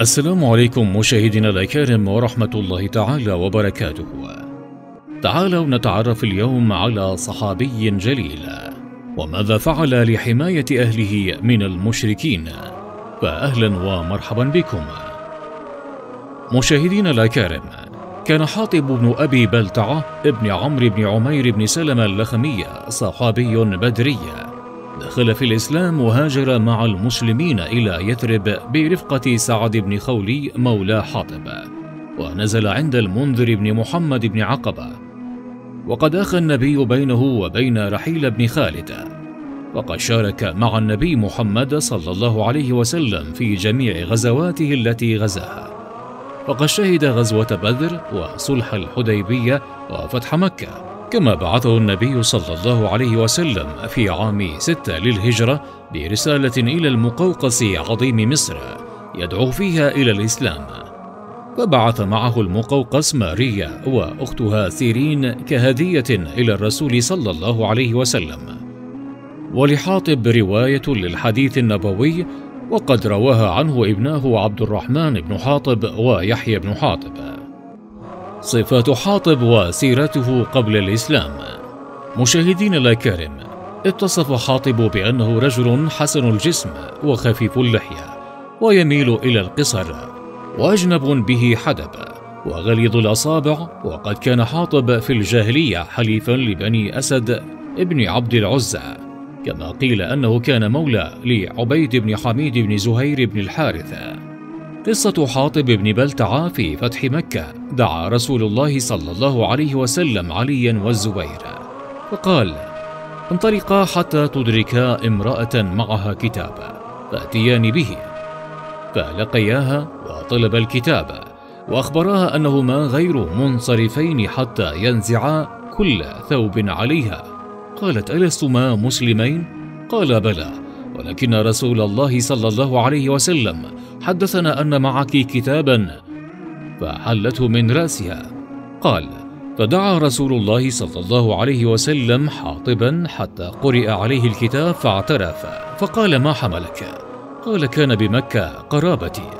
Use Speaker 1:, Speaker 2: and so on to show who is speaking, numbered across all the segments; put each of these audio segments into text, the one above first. Speaker 1: السلام عليكم مشاهدينا الأكارم ورحمة الله تعالى وبركاته تعالوا نتعرف اليوم على صحابي جليل وماذا فعل لحماية أهله من المشركين فأهلا ومرحبا بكم مشاهدينا الأكارم كان حاطب بن أبي بلتعة ابن عمرو بن عمير بن سلمة اللخمية صحابي بدري دخل في الإسلام وهاجر مع المسلمين إلى يثرب برفقة سعد بن خولي مولى حاطب ونزل عند المنذر بن محمد بن عقبة وقد أخى النبي بينه وبين رحيل بن خالد وقد شارك مع النبي محمد صلى الله عليه وسلم في جميع غزواته التي غزاها وقد شهد غزوة بدر وصلح الحديبية وفتح مكة كما بعثه النبي صلى الله عليه وسلم في عام ستة للهجرة برسالة إلى المقوقس عظيم مصر يدعو فيها إلى الإسلام فبعث معه المقوقس ماريا وأختها سيرين كهدية إلى الرسول صلى الله عليه وسلم ولحاطب رواية للحديث النبوي وقد رواها عنه ابناه عبد الرحمن بن حاطب ويحيى بن حاطب صفات حاطب وسيرته قبل الإسلام مشاهدين الأكارم اتصف حاطب بأنه رجل حسن الجسم وخفيف اللحية ويميل إلى القصر وأجنب به حدب وغليظ الأصابع وقد كان حاطب في الجاهلية حليفا لبني أسد ابن عبد العزة كما قيل أنه كان مولى لعبيد بن حميد بن زهير بن الحارثة قصة حاطب بن بلتعة في فتح مكة دعا رسول الله صلى الله عليه وسلم عليا والزبير فقال انطلقا حتى تدركا امرأة معها كتاب فأتيان به فلقياها وطلب الكتاب وأخبراها أنهما غير منصرفين حتى ينزعا كل ثوب عليها قالت ألستما مسلمين؟ قال بلى ولكن رسول الله صلى الله عليه وسلم حدثنا أن معك كتابا فحلته من رأسها قال فدعا رسول الله صلى الله عليه وسلم حاطبا حتى قرئ عليه الكتاب فاعترف فقال ما حملك قال كان بمكة قرابتي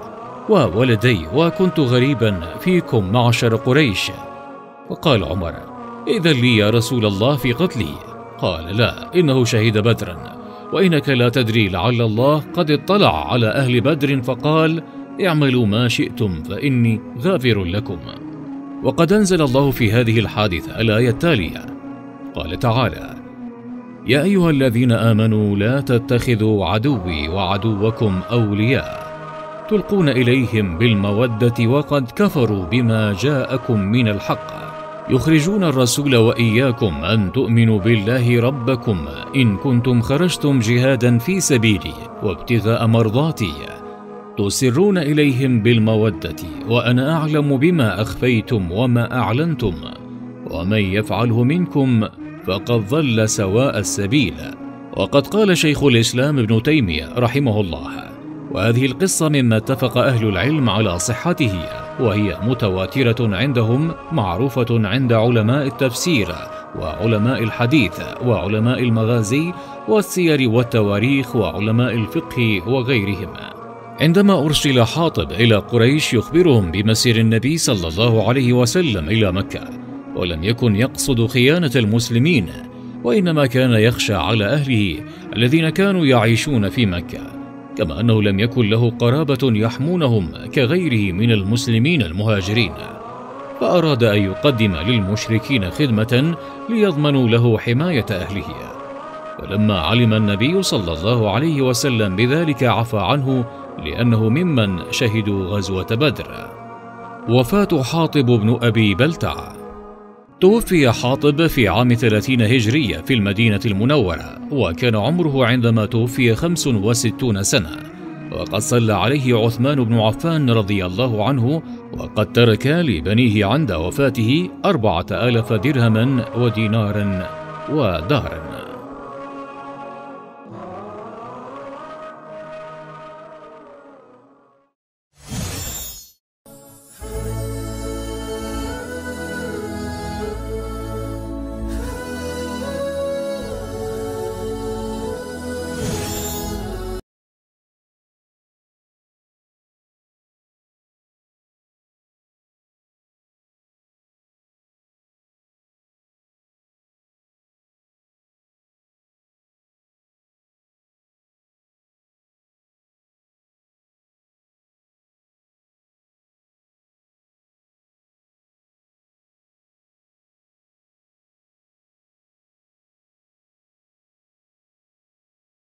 Speaker 1: وولدي وكنت غريبا فيكم معشر قريش فقال عمر إذا لي يا رسول الله في قتلي قال لا إنه شهد بدرا وانك لا تدري لعل الله قد اطلع على اهل بدر فقال اعملوا ما شئتم فاني غافر لكم وقد انزل الله في هذه الحادثه الايه التاليه قال تعالى يا ايها الذين امنوا لا تتخذوا عدوي وعدوكم اولياء تلقون اليهم بالموده وقد كفروا بما جاءكم من الحق يخرجون الرسول واياكم ان تؤمنوا بالله ربكم ان كنتم خرجتم جهادا في سبيلي وابتغاء مرضاتي تسرون اليهم بالموده وانا اعلم بما اخفيتم وما اعلنتم ومن يفعله منكم فقد ضل سواء السبيل وقد قال شيخ الاسلام ابن تيميه رحمه الله وهذه القصة مما اتفق أهل العلم على صحته وهي متواترة عندهم معروفة عند علماء التفسير وعلماء الحديث وعلماء المغازي والسير والتواريخ وعلماء الفقه وغيرهم عندما أرسل حاطب إلى قريش يخبرهم بمسير النبي صلى الله عليه وسلم إلى مكة ولم يكن يقصد خيانة المسلمين وإنما كان يخشى على أهله الذين كانوا يعيشون في مكة كما انه لم يكن له قرابه يحمونهم كغيره من المسلمين المهاجرين فاراد ان يقدم للمشركين خدمه ليضمنوا له حمايه اهله فلما علم النبي صلى الله عليه وسلم بذلك عفى عنه لانه ممن شهدوا غزوه بدر وفاه حاطب بن ابي بلتعه توفي حاطب في عام 30 هجرية في المدينة المنورة وكان عمره عندما توفي 65 سنة وقد صلى عليه عثمان بن عفان رضي الله عنه وقد ترك لبنيه عند وفاته أربعة آلاف درهما ودينارا ودارا